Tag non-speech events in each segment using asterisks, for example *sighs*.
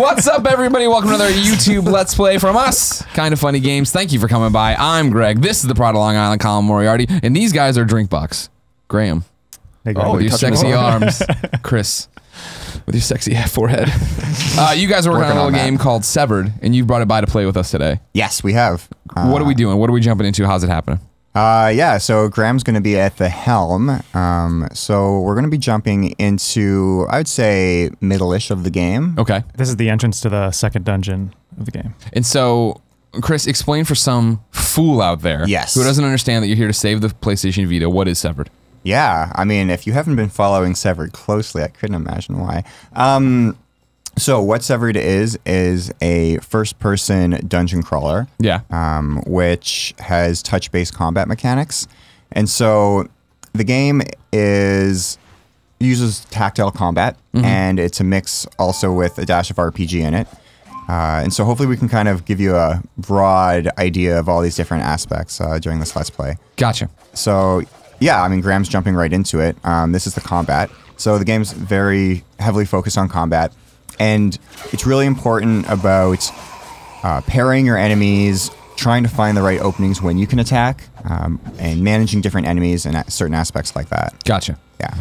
What's up, everybody? Welcome to another YouTube Let's Play from us. Kinda Funny Games. Thank you for coming by. I'm Greg. This is the Pride of Long Island, Colin Moriarty, and these guys are Drinkbox. Graham, Hey, Oh, with your sexy arms. *laughs* Chris, with your sexy *laughs* forehead. Uh, you guys are working, Working on a little that. game called Severed, and you brought it by to play with us today. Yes, we have. what are we doing? What are we jumping into? How's it happening? Uh, yeah, so Graham's going to be at the helm. Um, so we're going to be jumping into, I would say, middle-ish of the game. Okay. This is the entrance to the second dungeon of the game. And so, Chris, explain for some fool out there Yes. who doesn't understand that you're here to save the PlayStation Vita. What is Severed? Yeah, I mean, if you haven't been following Severed closely, I couldn't imagine why. Um, so what Severed is is a first-person dungeon crawler. Yeah. um, which has touch-based combat mechanics, and so the game is uses tactile combat, and it's a mix also with a dash of RPG in it. Uh, and so hopefully we can kind of give you a broad idea of all these different aspects uh, during this let's play. Gotcha. So yeah, I mean Graham's jumping right into it. Um, this is the combat. So the game's very heavily focused on combat, and it's really important about uh, pairing your enemies, trying to find the right openings when you can attack, um, and managing different enemies and certain aspects like that. Gotcha. Yeah,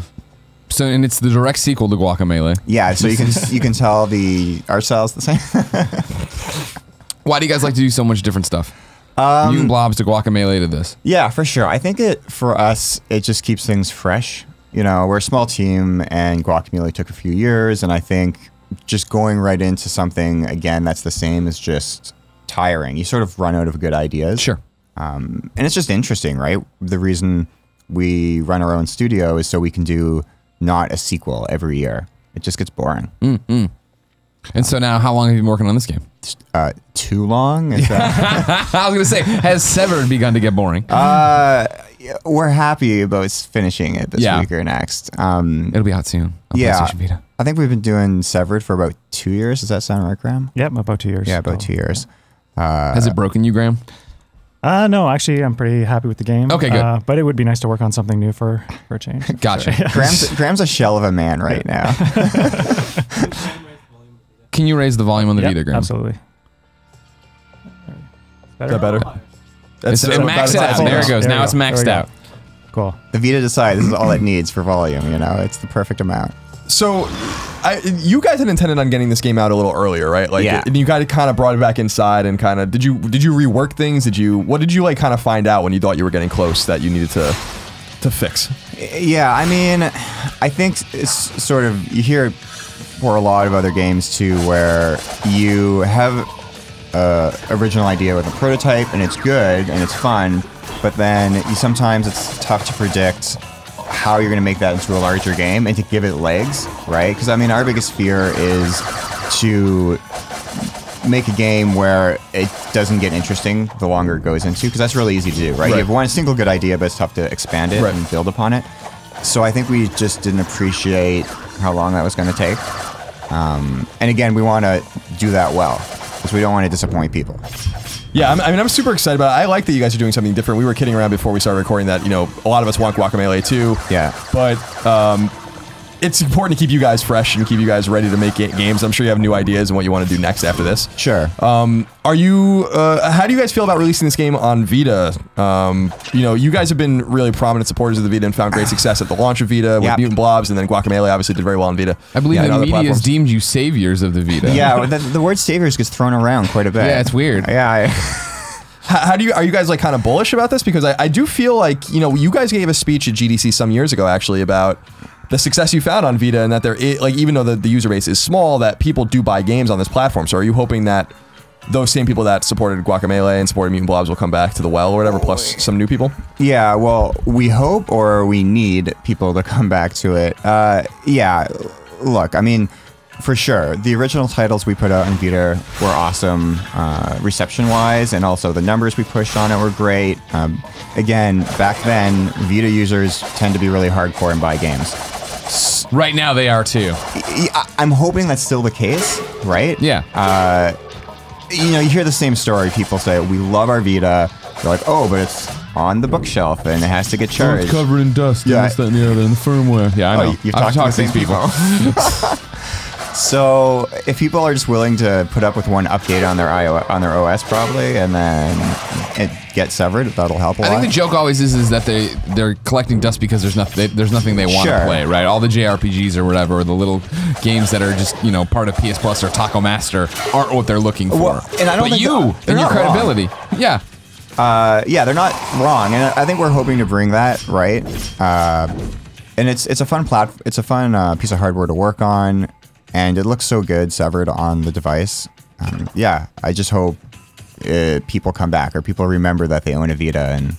So, and it's the direct sequel to Guacamelee. yeah. So you can you can tell the art style's the same. *laughs* Why do you guys like to do so much different stuff? Um, Mutant Blobs to Guacamelee to this. Yeah, for sure. I think it for us it just keeps things fresh. You know, we're a small team and Guacamelee took a few years and I think just going right into something again that's the same is just tiring. You sort of run out of good ideas. Sure. Um, and it's just interesting, right? The reason we run our own studio is so we can do not a sequel every year. It just gets boring. And so now, how long have you been working on this game? Uh, too long? *laughs* I was gonna say, has Severed begun to get boring? uh, we're happy about finishing it this Yeah. week or next. Um, It'll be out soon. On yeah, PlayStation Vita. I think we've been doing Severed for about two years. Does that sound right, Graham? Yep, about two years. Yeah, about two years. Uh, Has it broken you, Graham? Uh, no, actually, I'm pretty happy with the game. Okay, good. Uh, but it would be nice to work on something new for for a change. *laughs* Gotcha. Graham's, *laughs* Graham's a shell of a man right now. *laughs* Can you raise the volume on the Yep, Vita, Graham? absolutely. Better? Is that better? It's, it about maxed as it high out. There it goes. goes. There now we it's go. Maxed out. Cool. the Vita decides this is all it needs for volume. You know, it's the perfect amount. So, I, you guys had intended on getting this game out a little earlier, right? Like, Yeah. and you guys kind of brought it back inside and kind of did you did you rework things? Did you what did you like kind of find out when you thought you were getting close that you needed to to fix? Yeah, I mean, I think it's sort of you hear it for a lot of other games too, where you have a original idea with a prototype and it's good and it's fun, but then you, sometimes it's tough to predict how you're going to make that into a larger game and to give it legs, right? Because I mean, our biggest fear is to make a game where it doesn't get interesting the longer it goes into because that's really easy to do right, Right. you have one single good idea but it's tough to expand it Right. and build upon it so i think we just didn't appreciate how long that was going to take um, and again we want to do that well because we don't want to disappoint people Yeah, I'm, I mean, I'm super excited about it. I like that you guys are doing something different. We were kidding around before we started recording that, you know, a lot of us want Guacamelee too. Yeah. But um, it's important to keep you guys fresh and keep you guys ready to make games. I'm sure you have new ideas and what you want to do next after this. sure Um, are you? Uh, how do you guys feel about releasing this game on Vita? Um, you know, you guys have been really prominent supporters of the Vita and found great *sighs* success at the launch of Vita with Yep. Mutant Blobs, and then Guacamelee obviously did very well on Vita. I believe Yeah, the other media has deemed you saviors of the Vita. *laughs* yeah the, the word saviors gets thrown around quite a bit Yeah, it's weird. yeah I, *laughs* How, how do you? Are you guys like kind of bullish about this? Because I, I do feel like you know you guys gave a speech at GDC some years ago actually about the success you found on Vita and that there i like even though the, the user base is small that people do buy games on this platform. So are you hoping that those same people that supported Guacamelee and supported Mutant Blobs will come back to the well or whatever, plus some new people? Yeah, well, we hope or we need people to come back to it. Uh, yeah, look, I mean, for sure, the original titles we put out on Vita were awesome, uh, reception-wise, and also the numbers we pushed on it were great. Um, again, back then, Vita users tend to be really hardcore and buy games. Right now they are too. I- I- I'm hoping that's still the case, right? Yeah. Uh, you know, you hear the same story. People say, we love our Vita. They're like, oh, but it's on the bookshelf and it has to get charged. Covered in dust. Yeah. and the other, and the firmware. Yeah, I know. Oh, you've I've talked to the to these same people. *laughs* *laughs* So if people are just willing to put up with one update on their iOS, on their OS probably, and then it gets severed, that'll help a I lot. think the joke always is is that they they're collecting dust because there's nothing they, there's nothing they want to Sure. play, right? All the JRPGs or whatever, or the little games that are just you know part of PS Plus or Taco Master aren't what they're looking for. Well, and I don't but think you they're and your not wrong. credibility, yeah. Uh, yeah, they're not wrong, and I think we're hoping to bring that right. Uh, and it's it's a fun plat it's a fun uh, piece of hardware to work on, and it looks so good severed on the device. Um, yeah, I just hope uh, people come back or people remember that they own a Vita, and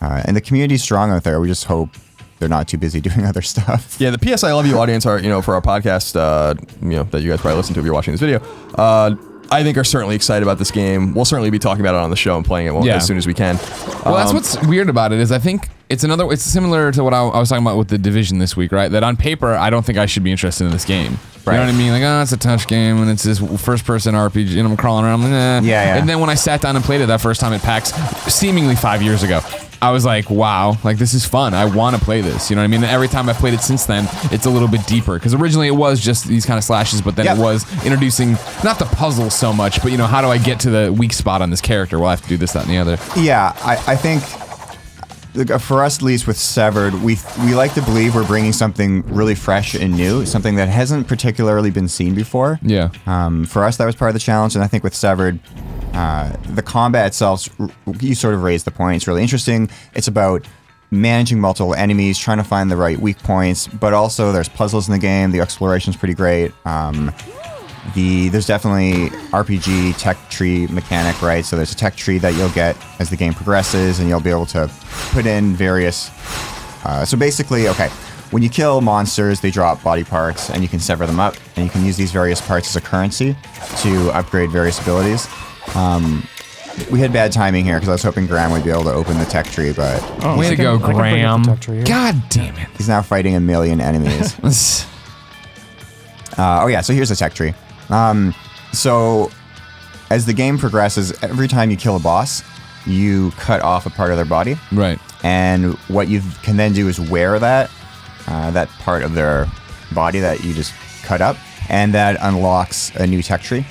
uh, and the community's strong out there. We just hope they're not too busy *laughs* doing other stuff. Yeah, the PS I Love You audience are, you know, for our podcast, uh, you know, that you guys probably listen to if you're watching this video, uh, I think are certainly excited about this game. We'll certainly be talking about it on the show and playing it Yeah. as soon as we can. Well, that's Um, what's weird about it is I think it's another. It's similar to what I, I was talking about with the division this week, right? That on paper, I don't think I should be interested in this game. Right. You know what I mean? Like, oh, it's a touch game and it's this first-person RPG, and I'm crawling around. Like, eh. Yeah, yeah. And then when I sat down and played it that first time at PAX, seemingly five years ago, I was like, wow, like this is fun. I want to play this. You know what I mean? And every time I played it since then, it's a little bit deeper because originally it was just these kind of slashes, but then Yep. it was introducing not the puzzle so much, but you know, how do I get to the weak spot on this character? Well, I have to do this, that, and the other. Yeah, I, I think for us, at least with Severed, we we like to believe we're bringing something really fresh and new, something that hasn't particularly been seen before. Yeah. Um, for us, that was part of the challenge, and I think with Severed, uh, the combat itself, you sort of raised the point. It's really interesting. It's about managing multiple enemies, trying to find the right weak points, but also there's puzzles in the game. The exploration's pretty great. Um, the there's definitely RPG tech tree mechanic, right? So there's a tech tree that you'll get as the game progresses, and you'll be able to put in various. Uh, so basically, okay, when you kill monsters, they drop body parts, and you can sever them up, and you can use these various parts as a currency to upgrade various abilities. Um, we had bad timing here because I was hoping Graham would be able to open the tech tree, but Oh, Way I to go, can bring up the Graham. tech tree. God damn it. he's now fighting a million enemies. *laughs* Uh, oh yeah, so here's the tech tree. Um, so as the game progresses, every time you kill a boss, you cut off a part of their body, Right. and what you can then do is wear that uh, that part of their body that you just cut up, and that unlocks a new tech tree.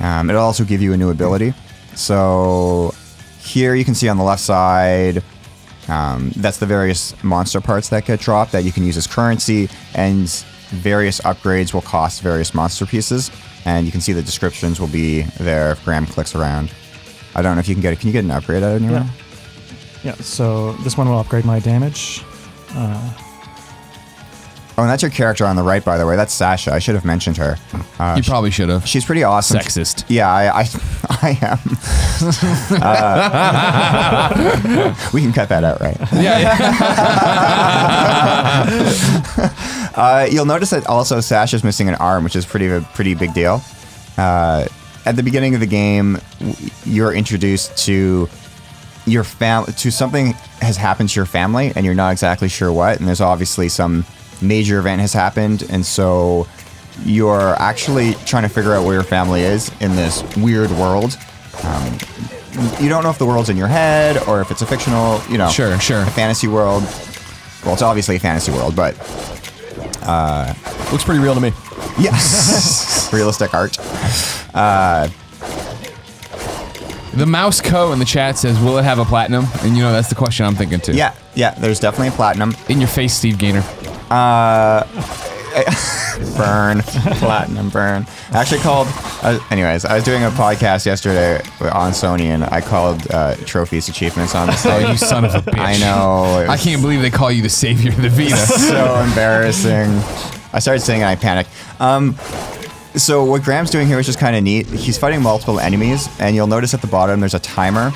Um, it'll also give you a new ability. So here you can see on the left side, um, that's the various monster parts that get dropped that you can use as currency, and various upgrades will cost various monster pieces. And you can see the descriptions will be there if Graham clicks around. I don't know if you can get it. Can you get an upgrade out of anyone? Yeah. Yeah, so this one will upgrade my damage. Oh, and that's your character on the right, by the way. That's Sasha. I should have mentioned her. Uh, You probably should have. she's pretty awesome. Sexist. Yeah, I, I, *laughs* I am. *laughs* Uh, *laughs* we can cut that out, right? Yeah. yeah. Uh, you'll notice that also Sasha's missing an arm, which is pretty a pretty big deal. Uh, at the beginning of the game, you're introduced to your fam to something has happened to your family, and you're not exactly sure what. And there's obviously some major event has happened, and so you're actually trying to figure out where your family is in this weird world. Um, you don't know if the world's in your head or if it's a fictional, you know, Sure, sure. a fantasy world. Well, it's obviously a fantasy world, but Uh, looks pretty real to me. Yes. *laughs* Realistic art. Uh, the mouse co in the chat says, "Will it have a platinum?" And you know that's the question I'm thinking too. Yeah, yeah, there's definitely a platinum. In your face, Steve Gaynor. Uh, *laughs* Burn. platinum burn. Actually called, uh, anyways, I was doing a podcast yesterday on Sony and I called uh, trophies achievements on the Oh, you son of a bitch! I know. I can't believe they call you the savior of the Vita. so embarrassing. I started saying and I panicked. Um, so what Graham's doing here is just kind of neat. He's fighting multiple enemies, and you'll notice at the bottom there's a timer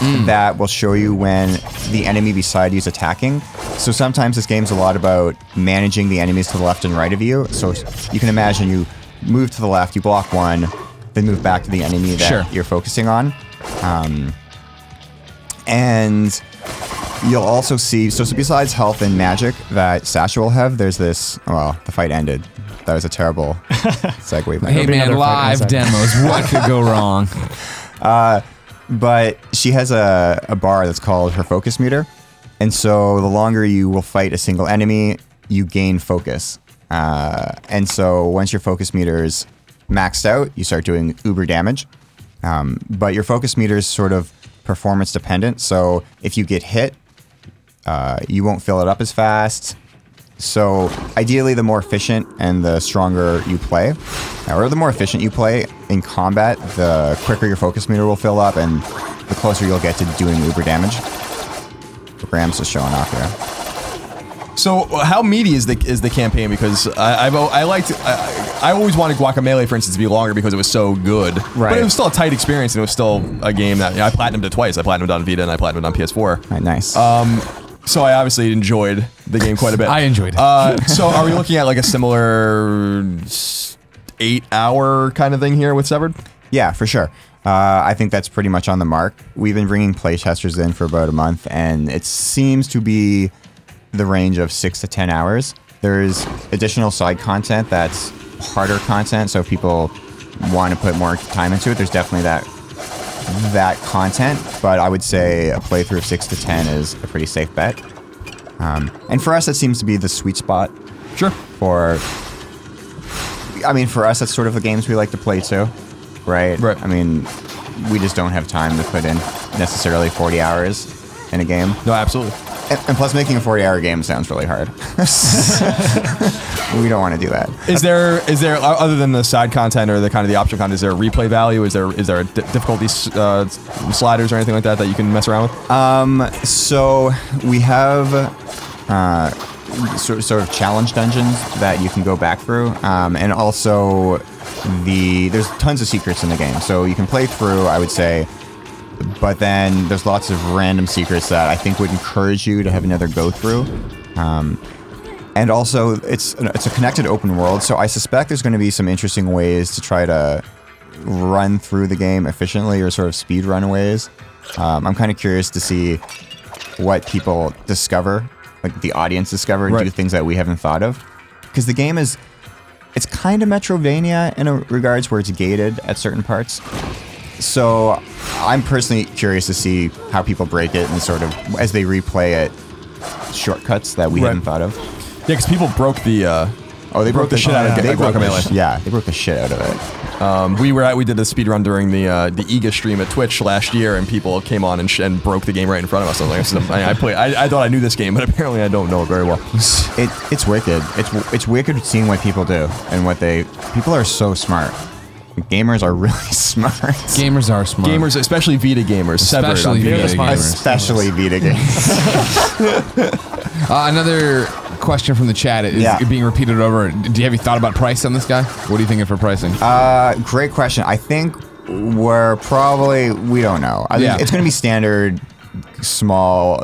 that will show you when the enemy beside you is attacking. So sometimes this game's a lot about managing the enemies to the left and right of you. So you can imagine you move to the left, you block one, then move back to the enemy that Sure. you're focusing on. Um, and you'll also see so, so besides health and magic that Sasha will have, there's this well, the fight ended. That was a terrible *laughs* segue. hey man, another fight in a live demos. What could go *laughs* wrong? But she has a, a bar that's called her focus meter. And so the longer you will fight a single enemy, you gain focus. Uh, and so once your focus meter is maxed out, you start doing uber damage. Um, but your focus meter is sort of performance dependent. So if you get hit, uh, you won't fill it up as fast. So ideally, the more efficient and the stronger you play, or the more efficient you play in combat, the quicker your focus meter will fill up, and the closer you'll get to doing uber damage. Graham's just showing off here. So how meaty is the is the campaign? Because I, I've I liked I, I always wanted Guacamelee, for instance, to be longer because it was so good. Right. But it was still a tight experience, and it was still a game that I platinumed it twice. I platinumed on Vita and I platinumed on PS4. All right, nice. Um, so I obviously enjoyed the game quite a bit. *laughs* I enjoyed it. Uh, so are we looking at like a similar eight hour kind of thing here with Severed? Yeah, for sure. Uh, I think that's pretty much on the mark. We've been bringing playtesters in for about a month, and it seems to be the range of six to 10 hours. There's additional side content that's harder content, so if people want to put more time into it, there's definitely that that content. But I would say a playthrough of six to 10 is a pretty safe bet. Um, and for us, that seems to be the sweet spot Sure. for I mean for us that's sort of the games we like to play too right Right. I mean we just don't have time to put in necessarily 40 hours in a game No, absolutely. and, and plus making a 40 hour game sounds really hard *laughs* *laughs* we don't want to do that Is there is there other than the side content or the kind of the option content? Is there a replay value? Is there is there a difficulty uh, sliders or anything like that that you can mess around with? Um, so we have uh, sort, sort of challenge dungeons that you can go back through um, and also the there's tons of secrets in the game so you can play through i would say but then there's lots of random secrets that i think would encourage you to have another go through um, and also it's it's a connected open world so i suspect there's going to be some interesting ways to try to run through the game efficiently or sort of speed run ways. Um, i'm kind of curious to see what people discover like the audience discover and do things that we haven't thought of. Because the game is it's kind of Metroidvania in a regards where it's gated at certain parts. So i'm personally curious to see how people break it and sort of as they replay it shortcuts that we Right. hadn't thought of because people broke the. Uh, Oh, they broke, the shit out of they Gu- broke the Guacamelee. sh- Yeah, they broke the shit out of it. um, we were at we did the speed run during the uh, the EGA stream at Twitch last year, and people came on and, sh- and broke the game right in front of us. I was like, I, I play. I, I thought I knew this game, but *laughs* apparently I don't know it very well. It it's wicked. It's it's wicked seeing what people do and what they people are so smart. Gamers are *laughs* really smart. Gamers are smart. Gamers, especially Vita gamers, Especially Vita. Vita the smart- gamers. Especially Vita games. *laughs* Uh, another question from the chat is Yeah. being repeated over. Do you have you thought about price on this guy? What are you thinking for pricing? Uh, great question. I think we're probably we don't know. I Yeah. think it's going to be standard small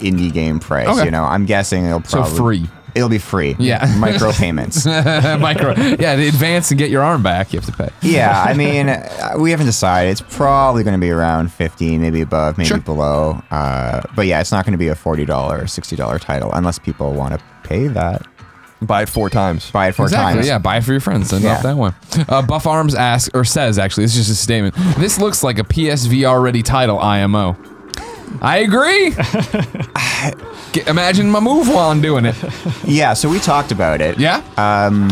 indie game price. Okay. You know, I'm guessing it'll probably So free. It'll be free. Yeah. *laughs* micro payments. *laughs* Micro. Yeah, to advance and get your arm back, you have to pay. yeah, I mean, uh, we haven't decided. It's probably going to be around 50, maybe above, maybe Sure. below. Uh, but yeah, it's not going to be a $40 or $60 title unless people want to pay that. Buy it four times. Buy it four exactly. times. Yeah, buy it for your friends. Send Yeah. off that one. Uh, Buff Arms asks or says actually, it's just a statement. This looks like a PSVR ready title IMO. I agree. *laughs* Imagine my move while I'm doing it. Yeah, so we talked about it. Yeah. Um,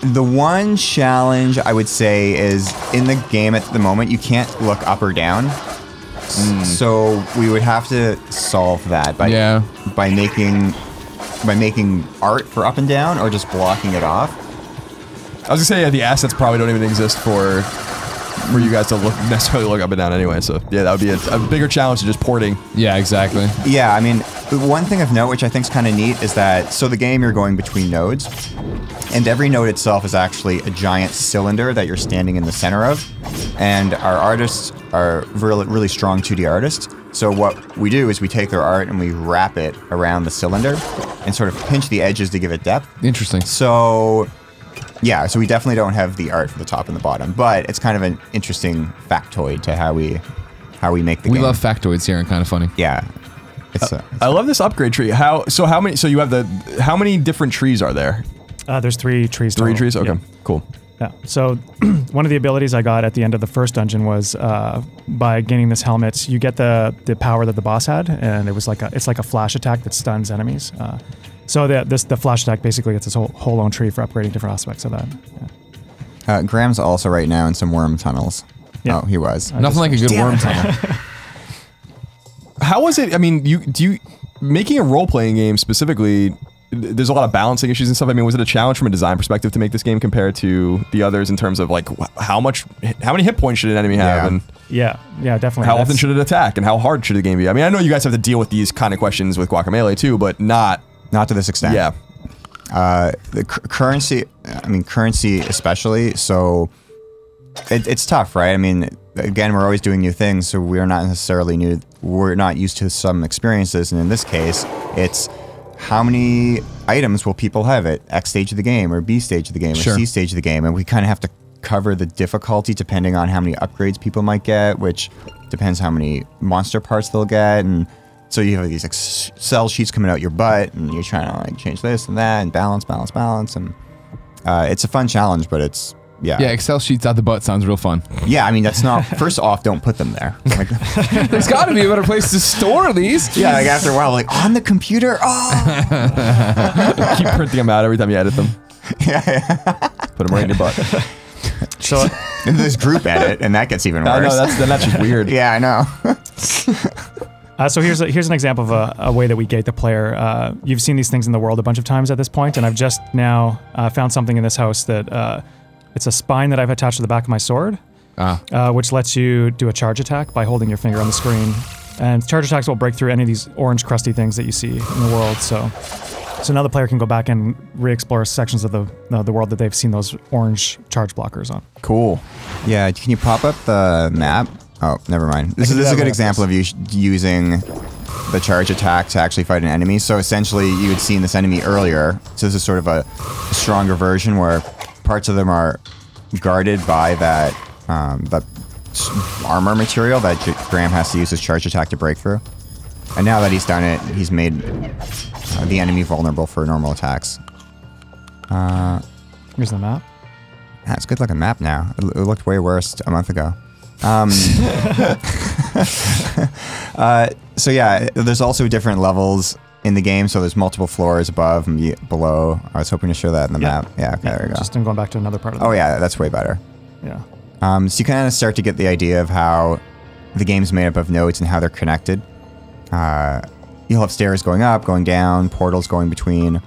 the one challenge I would say is in the game at the moment, you can't look up or down. S- So we would have to solve that by Yeah. by making by making art for up and down or just blocking it off. I was gonna say yeah, the assets probably don't even exist for for you guys to look *laughs* necessarily look up and down anyway. So yeah, that would be a, a bigger challenge to just porting. Yeah, exactly. Yeah, I mean, one thing of note, which I think is kind of neat, is that so the game you're going between nodes, and every node itself is actually a giant cylinder that you're standing in the center of. And our artists are really, really strong 2D artists. So what we do is we take their art and we wrap it around the cylinder and sort of pinch the edges to give it depth. Interesting. So, yeah, so we definitely don't have the art for the top and the bottom, but it's kind of an interesting factoid to how we how we make the We game. love factoids here and Kinda Funny. yeah. It's, uh, I love this upgrade tree. How so? How many? So you have the how many different trees are there? Uh, there's three trees. Three total. trees. Okay, Yeah. cool. Yeah. So *clears throat* one of the abilities I got at the end of the first dungeon was uh, by gaining this helmet, you get the the power that the boss had, and it was like a it's like a flash attack that stuns enemies. Uh, So the, this the flash attack basically gets its whole, whole own tree for upgrading different aspects of that. Yeah. Uh, Graham's also right now in some worm tunnels. Yeah. Oh, he was. Nothing like a good worm tunnel. *laughs* How was it? I mean, you do you making a role playing game specifically? There's a lot of balancing issues and stuff. I mean, was it a challenge from a design perspective to make this game compared to the others in terms of like how much, how many hit points should an enemy have, Yeah. and Yeah, yeah, definitely. how That's- often should it attack, and how hard should the game be? I mean, I know you guys have to deal with these kind of questions with Guacamelee too, but not. Not to this extent. Yeah, Uh, the cu- currency, I mean, currency especially. So it, it's tough, right? I mean, again, we're always doing new things, so we're not necessarily new. We're not used to some experiences, and in this case, it's how many items will people have at X stage of the game, or B stage of the game, or C stage of the game, and we kind of have to cover the difficulty depending on how many upgrades people might get, which depends how many monster parts they'll get, and so you have these Excel sheets coming out your butt, and you're trying to like change this and that, and balance, balance, balance, and uh, it's a fun challenge, but it's yeah, Yeah, Excel sheets out the butt sounds real fun. yeah. I mean, that's not. First off, don't put them there. *laughs* Like, *laughs* There's got to be a better place to store these. yeah, like after a while, like on the computer. Oh, *laughs* keep printing them out every time you edit them. yeah, yeah. Put them right in your butt. So And this group edit, and that gets even worse. I know that's that's just weird. yeah, I know. Uh, so here's a, here's an example of a, a way that we gate the player. Uh, you've seen these things in the world a bunch of times at this point, and I've just now uh, found something in this house that uh, it's a spine that I've attached to the back of my sword, Ah, uh, which lets you do a charge attack by holding your finger on the screen. And charge attacks will break through any of these orange crusty things that you see in the world. So, so now the player can go back and re-explore sections of the uh, the world that they've seen those orange charge blockers on. Cool. Yeah, can you pop up the map? Oh, never mind. This is, this is a good with example of you sh- using the charge attack to actually fight an enemy. So essentially, you had seen this enemy earlier. So this is sort of a, a stronger version where parts of them are guarded by that um, that armor material that J- Graham has to use his charge attack to break through. And now that he's done it, he's made uh, the enemy vulnerable for normal attacks. Uh, Here's the map. That's good looking map now. It, it looked way worse a month ago. Um, *laughs* uh, so yeah, there's also different levels in the game. So there's multiple floors above and below. I was hoping to show that in the Yeah. map. Yeah, okay, there we go. Just in going back to another part of the oh yeah, that's way better. yeah. Um, so you kind of start to get the idea of how the game's made up of nodes and how they're connected. Uh, you'll have stairs going up, going down, portals going between.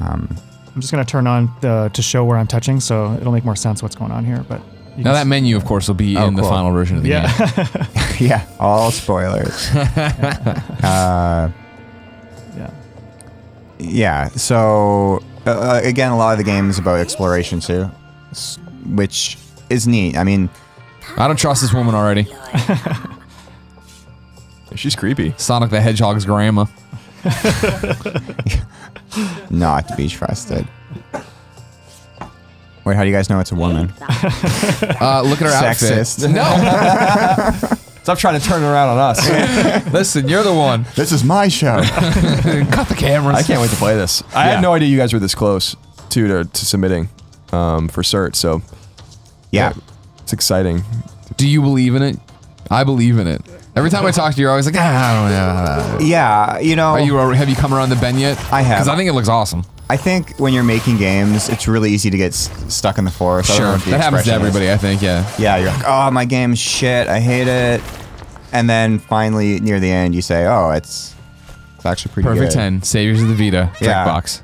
I'm just gonna turn on the to show where I'm touching, so it'll make more sense what's going on here. But you now that menu, of course, will be Oh, in the final version of the game. Yeah. *laughs* yeah, all spoilers. *laughs* uh, yeah. Yeah. So uh, again, a lot of the game is about exploration too, which is neat. I mean, I don't trust this woman already. *laughs* She's creepy. Sonic the Hedgehog's grandma. not to be trusted. Wait, how do you guys know it's a woman? *laughs* Uh, look at her Sexist. outfit. No, *laughs* Stop trying to turn it around on us. *laughs* listen, you're the one. This is my show. Cut the cameras. I can't wait to play this. I Yeah. had no idea you guys were this close to to, to submitting um, for cert. So yeah. it's exciting. Do you believe in it? I believe in it. Every time I talk to you, you're always like, ah, I don't know. Yeah. You know, Are you have you come around the bend yet? I have. Because I think it looks awesome. I think when you're making games, it's really easy to get s- stuck in the forest. I don't know Sure, the that happens to expression is. everybody. I think. Yeah. Yeah, you're like, oh, my game's shit. I hate it. And then finally, near the end, you say, oh, it's it's actually pretty Perfect good. ten. Saviors of the Vita. Yeah. Checkbox.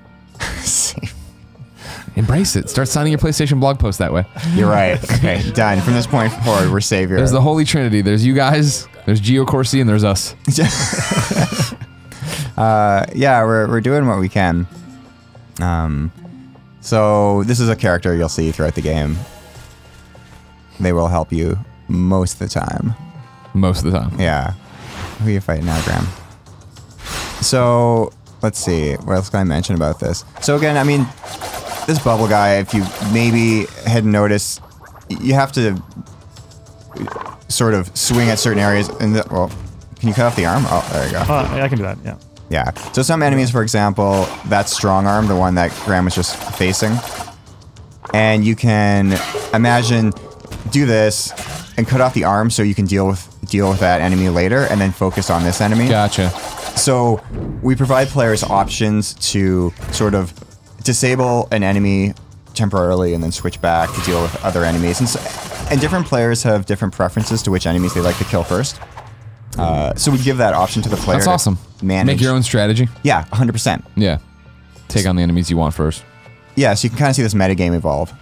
*laughs* Embrace it. Start signing your PlayStation blog post that way. You're right. *laughs* Okay, done. From this point forward, we're savior. There's the Holy Trinity. There's you guys. There's Gio Corsi, and there's us. *laughs* uh, yeah, we're, we're doing what we can. Um, so this is a character you'll see throughout the game. They will help you most of the time. Most of the time. Yeah. Who are you fighting now, Graham? So let's see. What else can I mention about this? So again, I mean, this bubble guy. If you maybe hadn't noticed, you have to sort of swing at certain areas. And the, well, can you cut off the arm? Oh, there you go. Uh, I can do that. Yeah. Yeah. So some enemies, for example, that strong arm, the one that Graham was just facing, and you can imagine do this and cut off the arm so you can deal with deal with that enemy later, and then focus on this enemy. Gotcha. So we provide players options to sort of disable an enemy temporarily and then switch back to deal with other enemies. And, so, and different players have different preferences to which enemies they like to kill first. Uh, so we give that option to the player. That's to awesome. Manage. Make your own strategy. Yeah, 100%. Yeah. Take on the enemies you want first. Yeah, so you can kind of see this metagame evolve.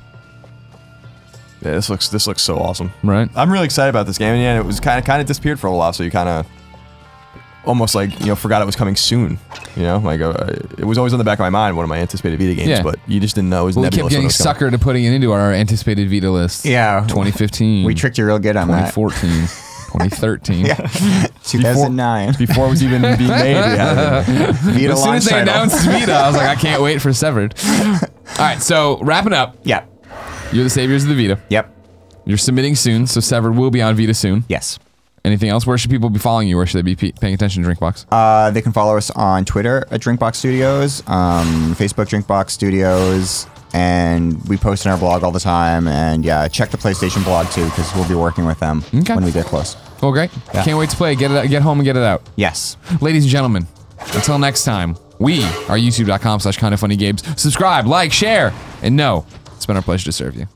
Yeah, this looks this looks so awesome. Right. I'm really excited about this game, and yeah, it was kind of kind of disappeared for a while, so you kind of almost like you know forgot it was coming soon. You know, like uh, it was always on the back of my mind, one of my anticipated Vita games, Yeah. but you just didn't know it was Well, we kept getting was coming. suckered to putting it into our anticipated Vita list. Yeah. 2015. We tricked you real good on that. 2014. *laughs* 2013. *laughs* 2009. before it was even being made. We had it. Vita As soon as they title. announced Vita, I was like, I can't wait for Severed. All right, so wrapping up, Yeah. you're the saviors of the Vita. Yep. You're submitting soon, so Severed will be on Vita soon. Yes. Anything else? Where should people be following you? Where should they be paying attention to Drinkbox? Uh, they can follow us on Twitter at Drinkbox Studios, um, Facebook Drinkbox Studios, and we post in our blog all the time. And yeah, check the PlayStation blog too because we'll be working with them Okay. when we get close. well, great. Yeah. Can't wait to play. Get it. Get home and get it out. Yes. Ladies and gentlemen, until next time, we are youtube.com slash Kinda Funny Games. Subscribe, like, share, and know it's been our pleasure to serve you.